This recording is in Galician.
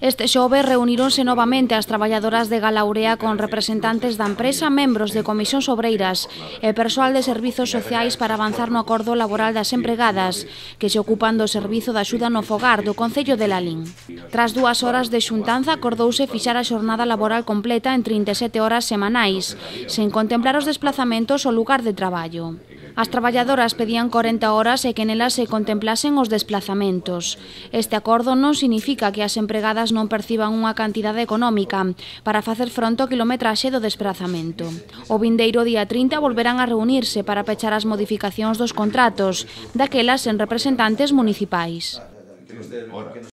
Este xove reuníronse novamente as traballadoras de Galaurea con representantes da empresa, membros de comisións obreiras e persoal de servizos sociais para avanzar no acordo laboral das empregadas que se ocupan do servizo de axuda no fogar do Concello de Lalín. Tras dúas horas de xuntanza acordouse fixar a xornada laboral completa en 37 horas semanais, sen contemplar os desplazamentos ao lugar de traballo. As traballadoras pedían 40 horas e que nelas se contemplasen os desplazamentos. Este acordo non significa que as empregadas non perciban unha cantidade económica para facer fronte ao kilometraxe do desplazamento. O vindeiro día 30 volverán a reunirse para pechar as modificacións dos contratos, daquelas en representantes municipais.